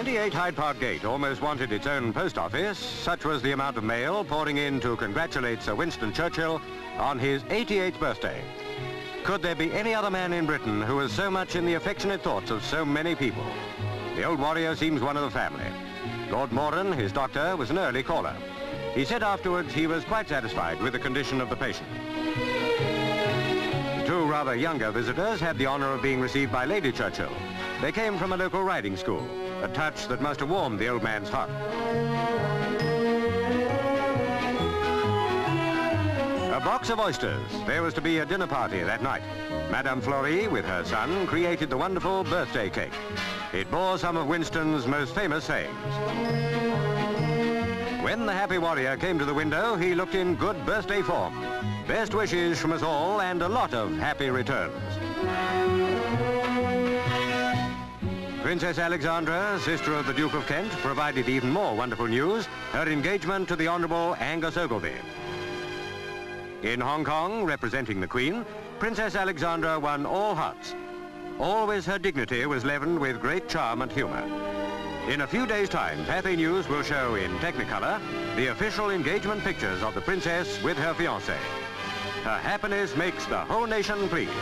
28 Hyde Park Gate almost wanted its own post office. Such was the amount of mail pouring in to congratulate Sir Winston Churchill on his 88th birthday. Could there be any other man in Britain who was so much in the affectionate thoughts of so many people? The old warrior seems one of the family. Lord Moran, his doctor, was an early caller. He said afterwards he was quite satisfied with the condition of the patient. The two rather younger visitors had the honour of being received by Lady Churchill. They came from a local riding school, a touch that must have warmed the old man's heart. A box of oysters. There was to be a dinner party that night. Madame Floris, with her son, created the wonderful birthday cake. It bore some of Winston's most famous sayings. When the happy warrior came to the window, he looked in good birthday form. Best wishes from us all and a lot of happy returns. Princess Alexandra, sister of the Duke of Kent, provided even more wonderful news, her engagement to the Honourable Angus Ogilvy. In Hong Kong, representing the Queen, Princess Alexandra won all hearts. Always her dignity was leavened with great charm and humour. In a few days' time, Pathé News will show in Technicolor the official engagement pictures of the princess with her fiancé. Her happiness makes the whole nation pleased.